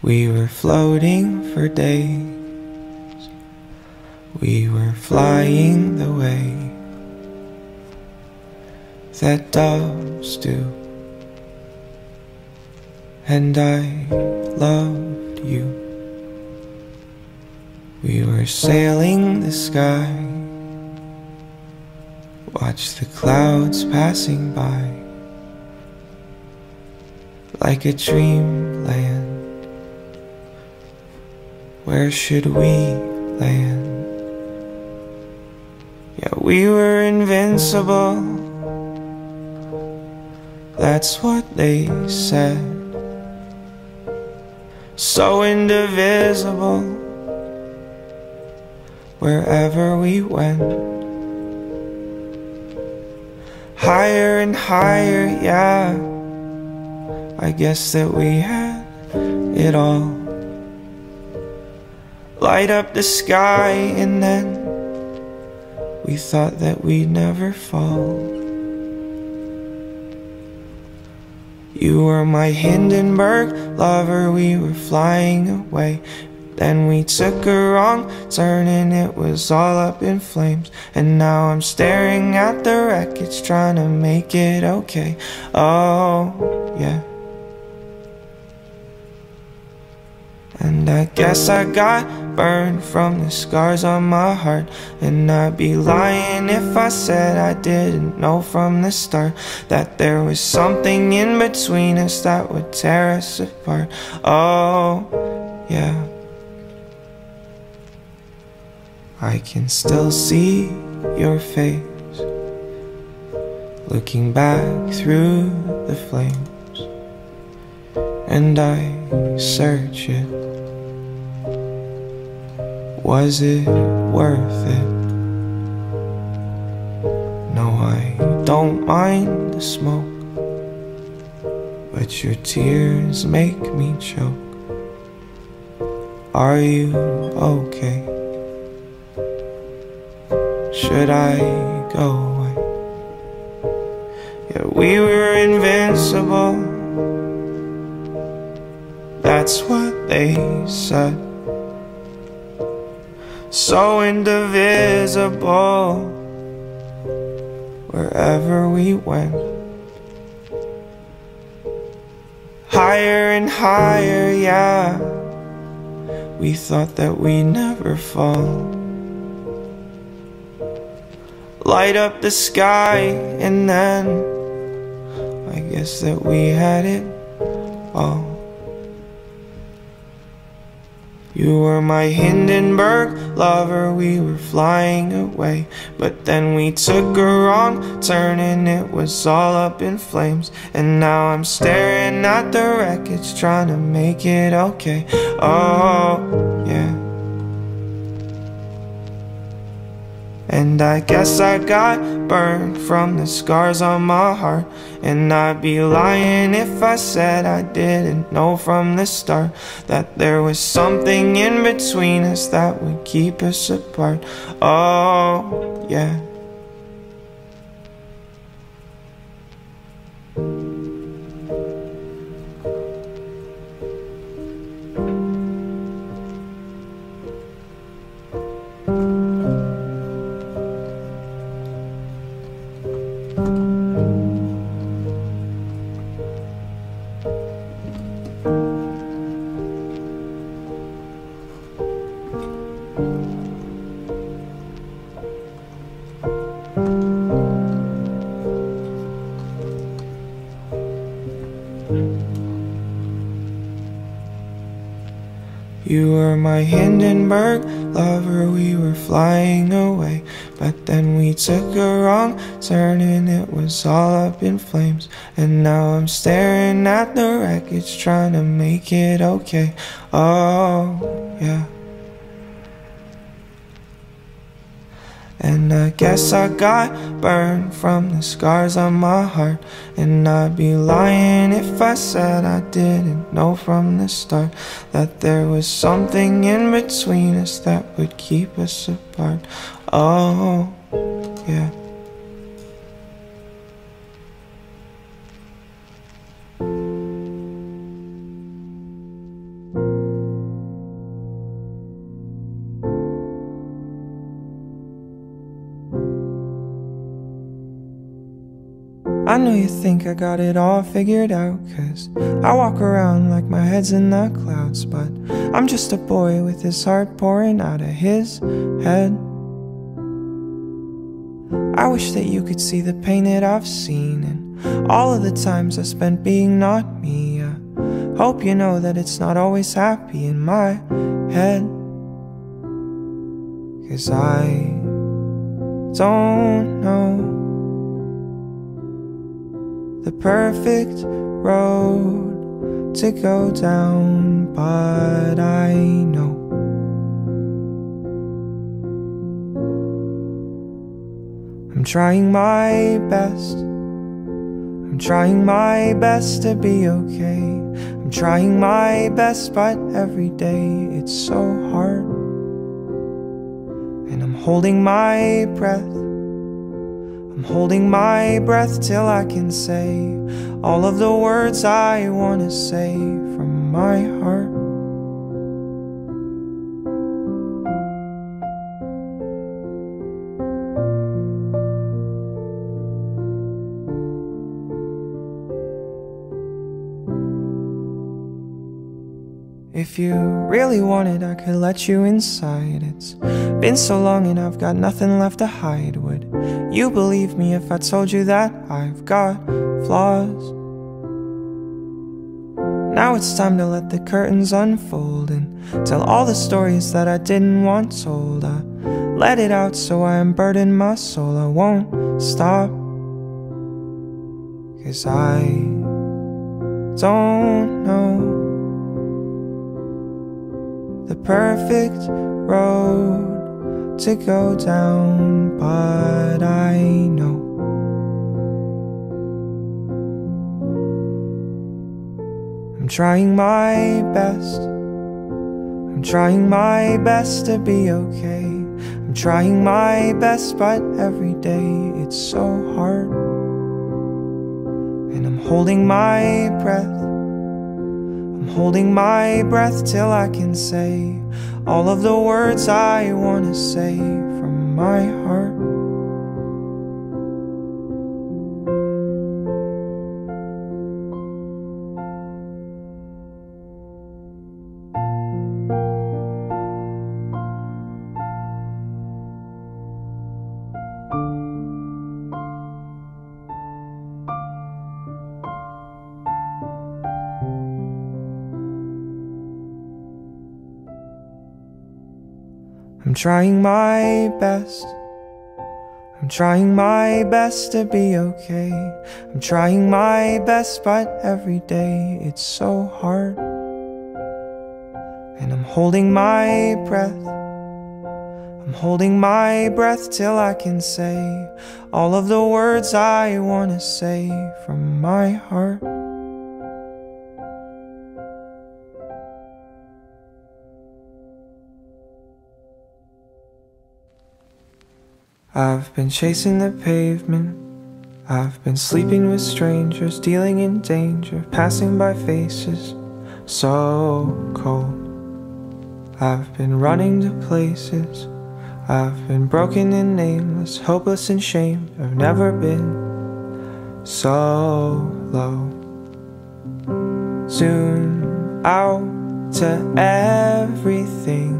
We were floating for days. We were flying the way that doves do. And I loved you. We were sailing the sky. Watch the clouds passing by like a dreamland. Where should we land? Yeah, we were invincible. That's what they said. So indivisible. Wherever we went. Higher and higher, yeah. I guess that we had it all. Light up the sky and then we thought that we'd never fall. You were my Hindenburg lover, we were flying away. Then we took a wrong turn and it was all up in flames. And now I'm staring at the wreckage, trying to make it okay. Oh, yeah. And I guess I got burned from the scars on my heart. And I'd be lying if I said I didn't know from the start That there was something in between us that would tear us apart. Oh, yeah. I can still see your face Looking back through the flames. And I search it was it worth it? No, I don't mind the smoke, but your tears make me choke. Are you okay? Should I go away? Yeah, we were invincible. That's what they said so indivisible wherever we went. Higher and higher, yeah. We thought that we'd never fall. Light up the sky, and then I guess that we had it all. You were my Hindenburg lover, we were flying away. But then we took a wrong turn and it was all up in flames. And now I'm staring at the wreckage, trying to make it okay. Oh, yeah. And I guess I got burned from the scars on my heart. And I'd be lying if I said I didn't know from the start That there was something in between us that would keep us apart. Oh, yeah were my Hindenburg lover, we were flying away. But then we took a wrong turn and it was all up in flames. And now I'm staring at the wreckage, trying to make it okay. Oh, yeah. And I guess I got burned from the scars on my heart. And I'd be lying if I said I didn't know from the start That there was something in between us that would keep us apart. Oh, yeah know you think I got it all figured out, cause I walk around like my head's in the clouds, but I'm just a boy with his heart pouring out of his head. I wish that you could see the pain that I've seen and all of the times I spent being not me. I hope you know that it's not always happy in my head. Cause I don't know the perfect road to go down, but I know. I'm trying my best. I'm trying my best to be okay. I'm trying my best, but every day it's so hard. And I'm holding my breath. I'm holding my breath till I can say all of the words I want to say from my heart. If you really wanted, I could let you inside. It's been so long and I've got nothing left to hide. Would you believe me if I told you that I've got flaws? Now it's time to let the curtains unfold and tell all the stories that I didn't want told. I let it out so I unburden my soul. I won't stop. Cause I don't know perfect road to go down, but I know. I'm trying my best. I'm trying my best to be okay. I'm trying my best, but every day it's so hard. And I'm holding my breath holding my breath till I can say all of the words I want to say from my heart. I'm trying my best. I'm trying my best to be okay. I'm trying my best, but every day it's so hard. And I'm holding my breath. I'm holding my breath till I can say all of the words I want to say from my heart. I've been chasing the pavement. I've been sleeping with strangers, dealing in danger, passing by faces so cold. I've been running to places. I've been broken and nameless, hopeless and shamed. I've never been so low. Zoom out to everything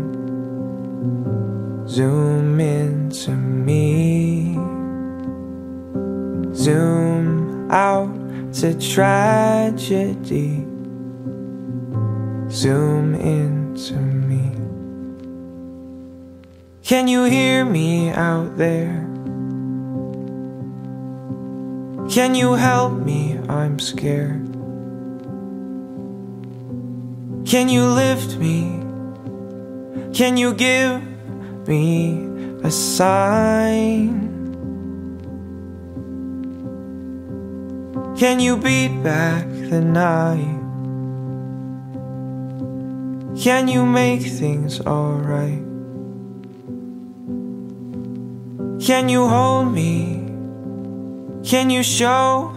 Zoom into me. Zoom out to tragedy. Zoom into me. Can you hear me out there? Can you help me? I'm scared. Can you lift me? Can you give me a sign? Can you beat back the night? Can you make things alright? Can you hold me? Can you show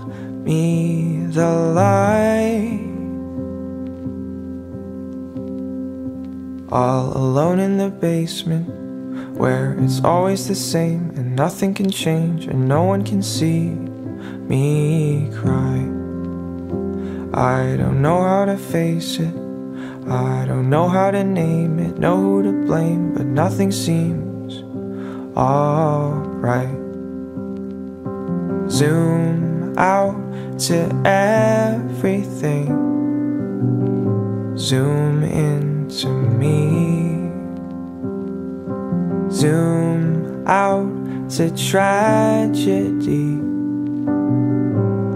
me the light? All alone in the basement where it's always the same and nothing can change and no one can see me cry. I don't know how to face it. I don't know how to name it, know who to blame, but nothing seems alright. Zoom out to everything, zoom into me, zoom out to tragedy,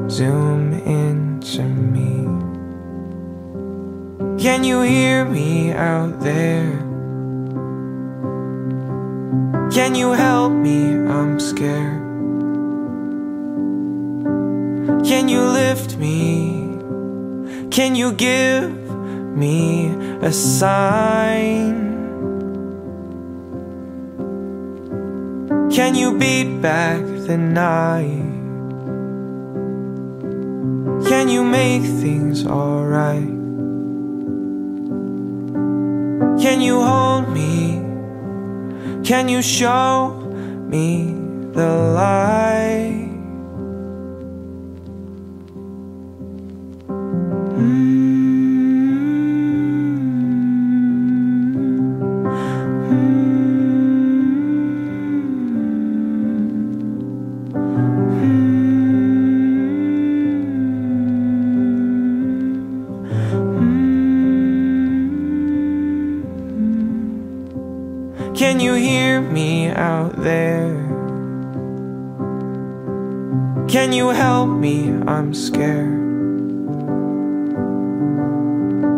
zoom into me. Can you hear me out there? Can you help me? I'm scared. Can you lift me? Can you give me a sign? Can you beat back the night? Can you make things alright? Can you hold me? Can you show me the light?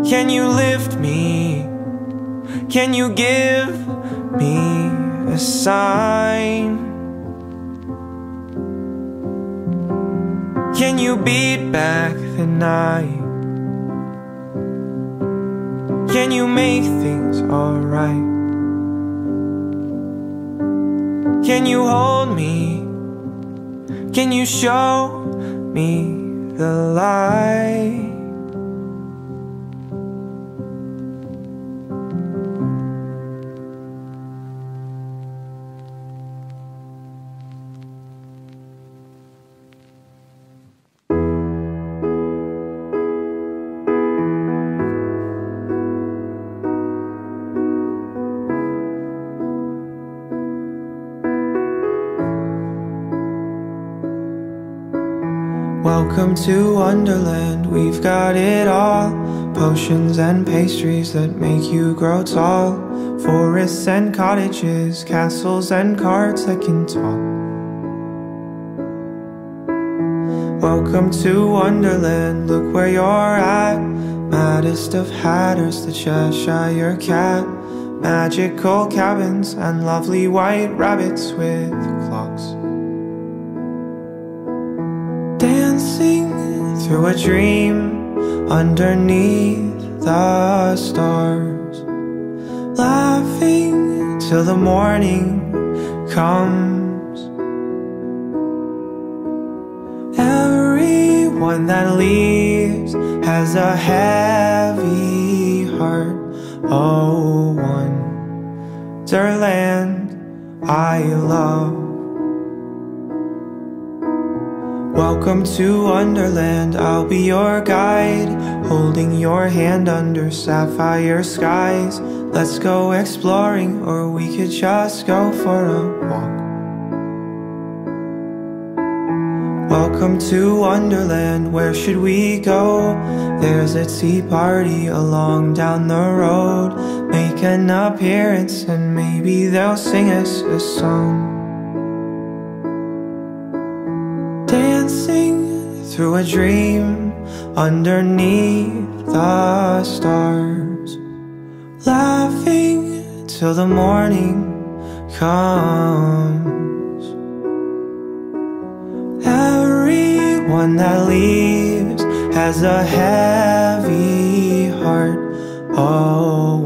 Can you lift me? Can you give me a sign? Can you beat back the night? Can you make things alright? Can you hold me? Can you show me the light? To Wonderland, we've got it all. Potions and pastries that make you grow tall. Forests and cottages, castles and carts that can talk. Welcome to Wonderland, look where you're at. Maddest of hatters, the Cheshire cat. Magical cabins and lovely white rabbits with clocks. Through a dream underneath the stars. Laughing till the morning comes. Everyone that leaves has a heavy heart. Oh, Wonderland I love. Welcome to Wonderland, I'll be your guide Holding your hand under sapphire skies. Let's go exploring, or we could just go for a walk. Welcome to Wonderland, where should we go? There's a tea party along down the road. Make an appearance and maybe they'll sing us a song through a dream underneath the stars Laughing till the morning comes. Everyone that leaves has a heavy heart Oh,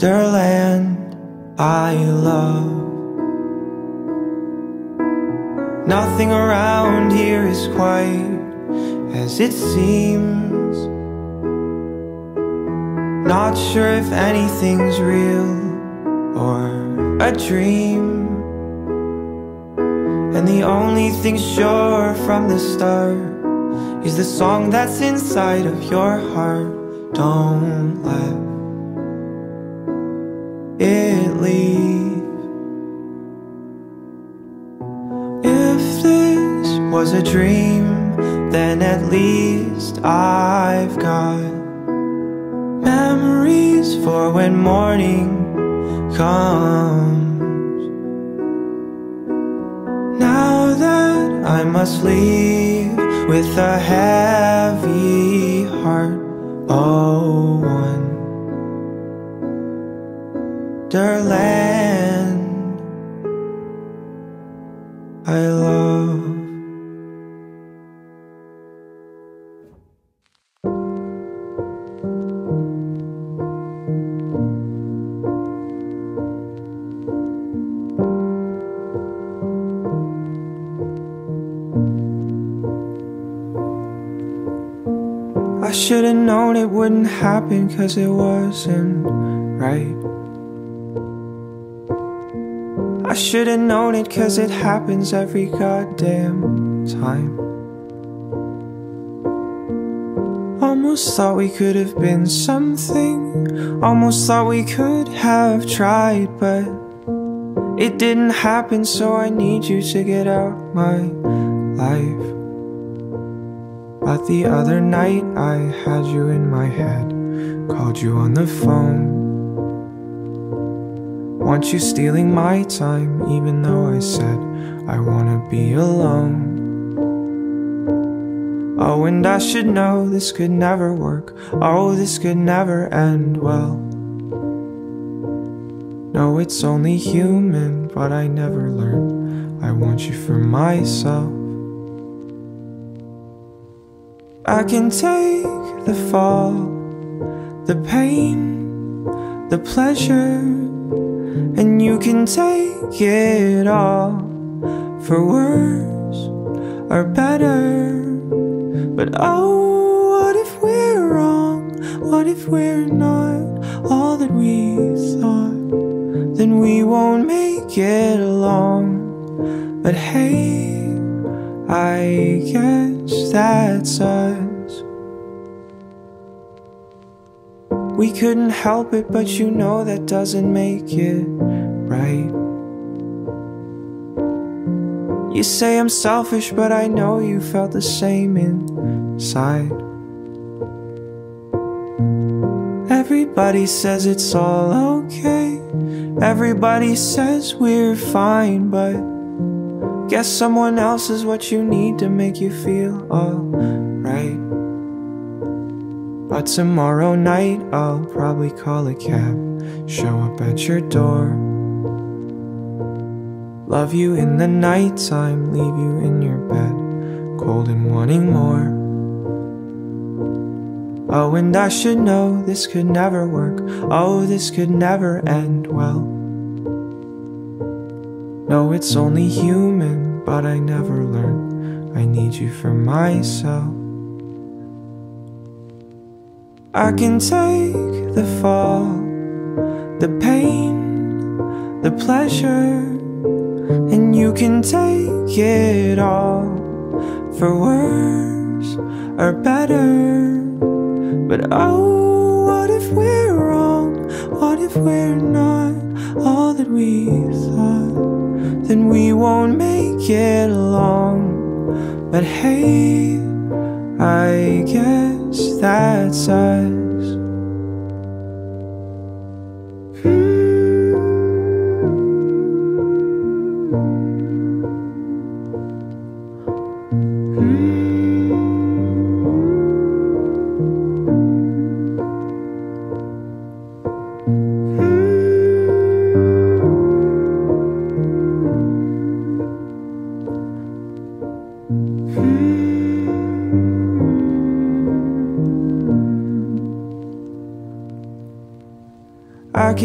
Wonderland I love Nothing around here is quite as it seems. Not sure if anything's real or a dream. And the only thing sure from the start is the song that's inside of your heart. Don't let it leave. Was a dream, then at least I've got memories for when morning comes. Now that I must leave with a heavy heart, oh, wonderland I love. Should've known it wouldn't happen cause it wasn't right. I should've known it cause it happens every goddamn time. Almost thought we could have been something. Almost thought we could have tried but It didn't happen so I need you to get out my life the other night I had you in my head Called you on the phone. Want you stealing my time Even though I said I wanna be alone? Oh, and I should know this could never work. Oh, this could never end well. No, it's only human, but I never learned. I want you for myself I can take the fall, the pain, the pleasure, and you can take it all for worse or better. But oh, what if we're wrong? What if we're not all that we thought? Then we won't make it along. But hey, I guess that's us. We couldn't help it, but you know that doesn't make it right. You say I'm selfish, but I know you felt the same inside. Everybody says it's all okay. Everybody says we're fine, but Guess someone else is what you need to make you feel alright. But tomorrow night I'll probably call a cab, show up at your door. Love you in the nighttime, leave you in your bed, cold and wanting more. Oh, and I should know this could never work. Oh, this could never end well. No, it's only human, but I never learned I need you for myself. I can take the fall, the pain, the pleasure, and you can take it all for worse or better. But oh, what if we're wrong? What if we're not all that we thought? Then we won't make it along. But hey, I guess that's us.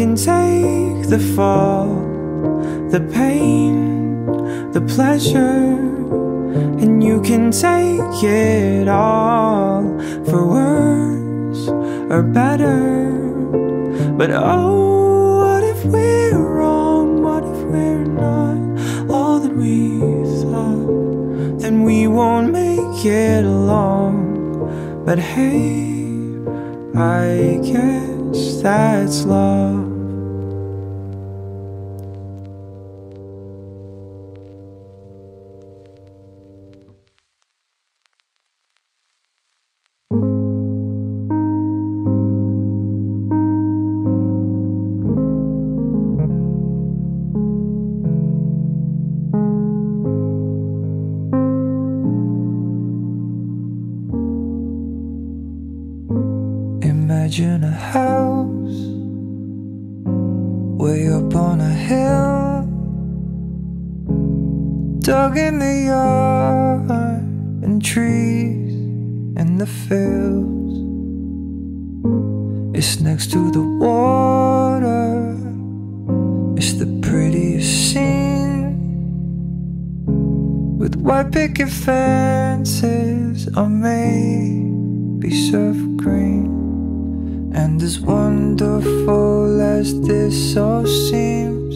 Can take the fall, the pain, the pleasure, and you can take it all for worse or better. But oh, what if we're wrong? What if we're not all that we thought? Then we won't make it along. But hey, I guess that's love. Trees in the fields. It's next to the water, it's the prettiest scene with white picket fences on maybe surf green. And as wonderful as this all seems,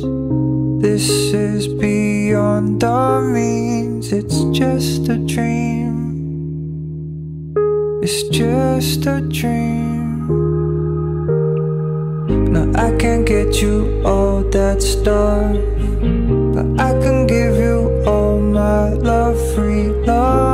this is beyond our means. It's just a dream. It's just a dream. No, I can't get you all that stuff, but I can give you all my love, free love,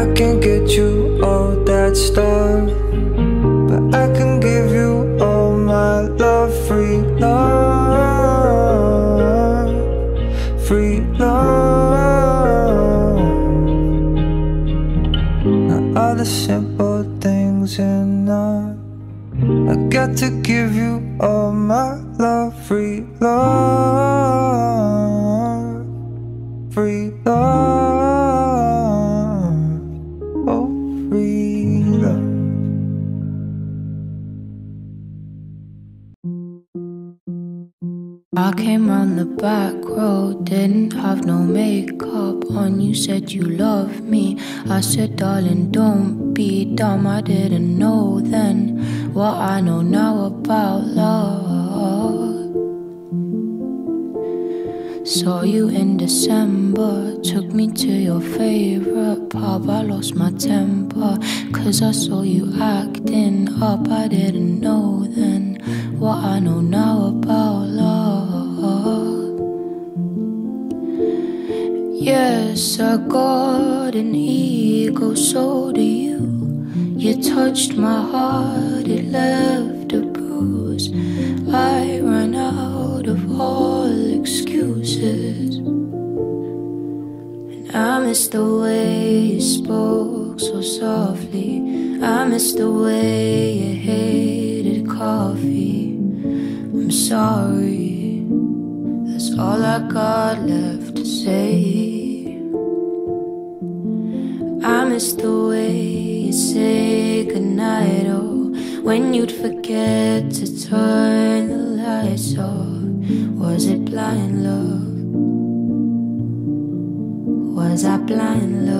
I can't get you all that stuff, but I can give you all my love, free love, free love. Now all the simple things enough. I got to give you all my love, free love, back road, didn't have no makeup on. You said you love me. I said, darling, don't be dumb. I didn't know then what I know now about love. Saw you in December, took me to your favorite pub. I lost my temper, cause I saw you acting up. I didn't know then what I know now about love. Yes, I got an ego, so do you. You touched my heart, it left a bruise. I ran out of all excuses. And I miss the way you spoke so softly. I miss the way you hated coffee. I'm sorry, that's all I got left say. I miss the way you say goodnight, oh, when you'd forget to turn the lights off. Was it blind love? Was I blind love?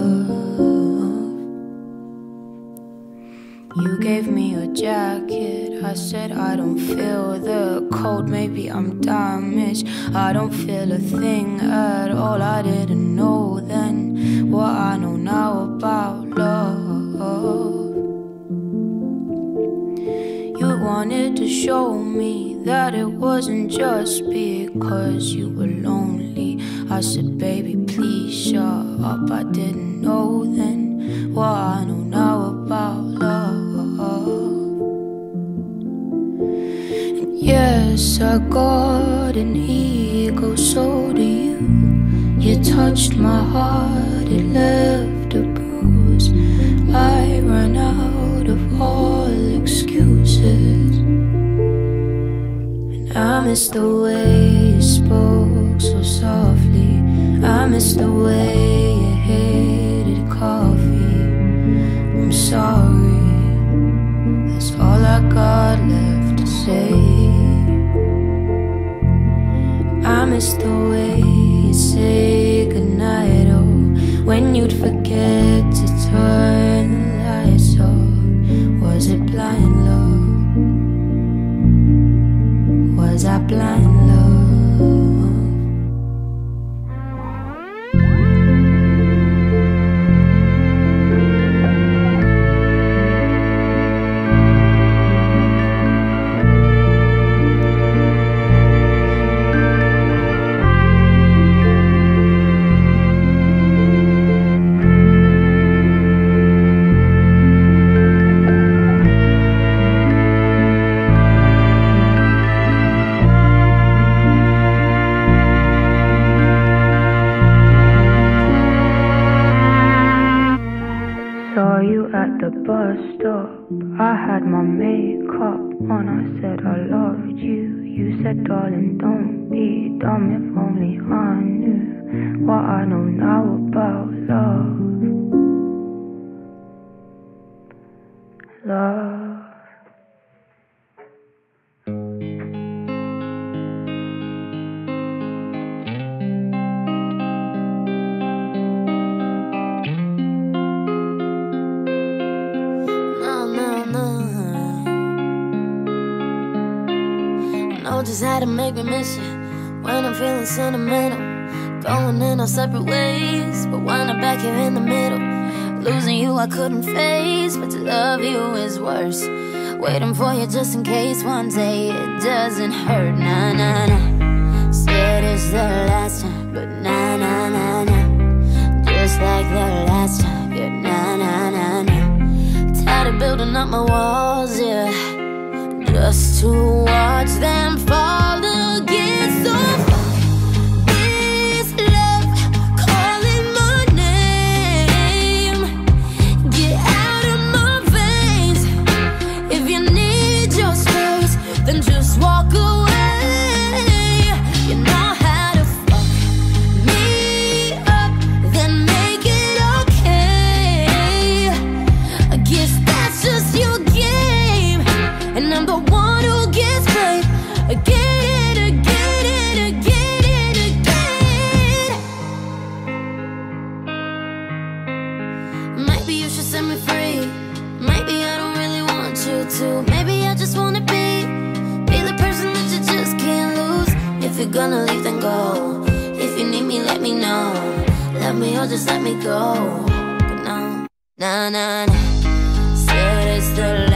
You gave me a jacket. I said I don't feel the cold. Maybe I'm damaged. I don't feel a thing at all. I didn't know then what I know now about love. You wanted to show me that it wasn't just because you were lonely. I said, baby, please shut up. I didn't know then what I know yes, I got an ego, so do you. You touched my heart, it left a bruise. I ran out of all excuses. And I miss the way you spoke so softly. I miss the way you hated Saw you at the bus stop. I had my makeup on. I said I loved you. You said, darling, don't be dumb. If only I knew what I know now about love. Love. How to make me miss you when I'm feeling sentimental. Going in our separate ways, but when I'm back here in the middle, losing you I couldn't face, but to love you is worse. Waiting for you just in case one day it doesn't hurt. Nah, nah, nah. Said it's the last time, but nah, nah, nah, nah. Just like the last time, yeah, nah, nah, nah, nah. Tired of building up my walls, yeah. Just to watch them fall you're gonna leave, then go. If you need me, let me know. Let me or just let me go. But no, nah, nah, nah. Said it's the